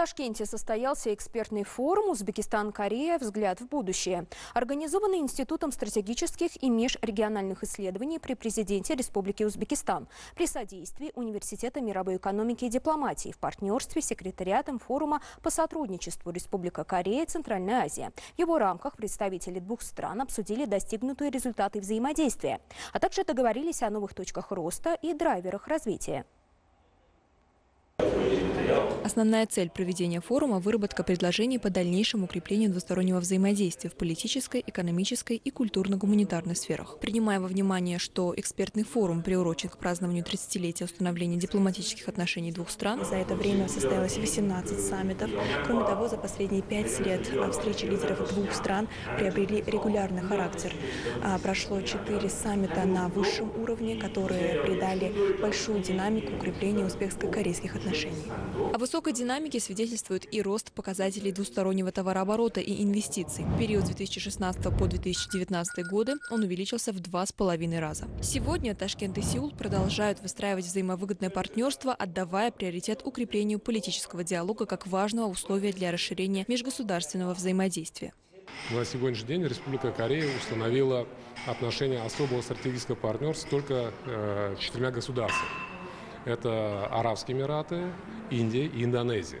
Ташкенте состоялся экспертный форум «Узбекистан-Корея. Взгляд в будущее», организованный Институтом стратегических и межрегиональных исследований при президенте Республики Узбекистан при содействии Университета мировой экономики и дипломатии в партнерстве с секретариатом форума по сотрудничеству Республика Корея Центральная Азия. В его рамках представители двух стран обсудили достигнутые результаты взаимодействия, а также договорились о новых точках роста и драйверах развития. Основная цель проведения форума – выработка предложений по дальнейшему укреплению двустороннего взаимодействия в политической, экономической и культурно-гуманитарной сферах. Принимая во внимание, что экспертный форум приурочен к празднованию 30-летия установления дипломатических отношений двух стран, за это время состоялось 18 саммитов. Кроме того, за последние пять лет встречи лидеров двух стран приобрели регулярный характер. А, прошло четыре саммита на высшем уровне, которые придали большую динамику укреплению узбекско-корейских отношений. О высокой динамике свидетельствует и рост показателей двустороннего товарооборота и инвестиций. В период с 2016 по 2019 годы он увеличился в два с половиной раза. Сегодня Ташкент и Сеул продолжают выстраивать взаимовыгодное партнерство, отдавая приоритет укреплению политического диалога как важного условия для расширения межгосударственного взаимодействия. На сегодняшний день Республика Корея установила отношения особого стратегического партнерства только э, четырьмя государствами. Это Арабские Эмираты, Индия и Индонезия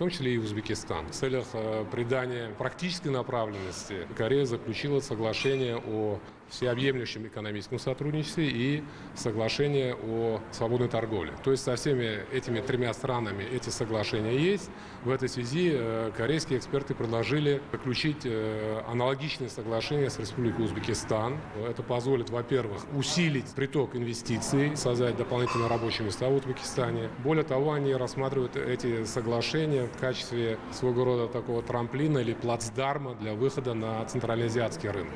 том числе и Узбекистан. В целях э, придания практической направленности Корея заключила соглашение о всеобъемлющем экономическом сотрудничестве и соглашение о свободной торговле. То есть со всеми этими тремя странами эти соглашения есть. В этой связи э, корейские эксперты предложили заключить э, аналогичные соглашения с Республикой Узбекистан. Это позволит, во-первых, усилить приток инвестиций, создать дополнительные рабочие места в Узбекистане. Более того, они рассматривают эти соглашения в качестве своего рода такого трамплина или плацдарма для выхода на центральноазиатский рынок.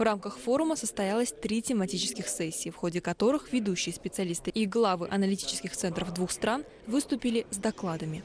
В рамках форума состоялось три тематических сессии, в ходе которых ведущие специалисты и главы аналитических центров двух стран выступили с докладами.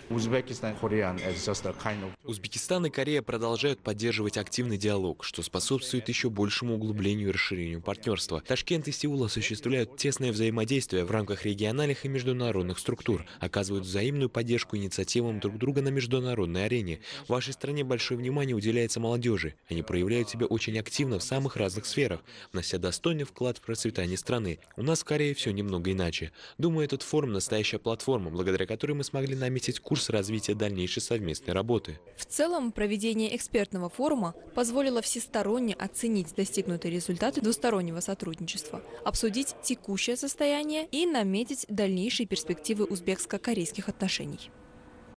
Узбекистан и Корея продолжают поддерживать активный диалог, что способствует еще большему углублению и расширению партнерства. Ташкент и Сеул осуществляют тесное взаимодействие в рамках региональных и международных структур, оказывают взаимную поддержку инициативам друг друга на международной арене. В вашей стране большое внимание уделяется молодежи. Они проявляют себя очень активно в самых разных разных сферах, внося достойный вклад в процветание страны. У нас в Корее все немного иначе. Думаю, этот форум – настоящая платформа, благодаря которой мы смогли наметить курс развития дальнейшей совместной работы. В целом, проведение экспертного форума позволило всесторонне оценить достигнутые результаты двустороннего сотрудничества, обсудить текущее состояние и наметить дальнейшие перспективы узбекско-корейских отношений.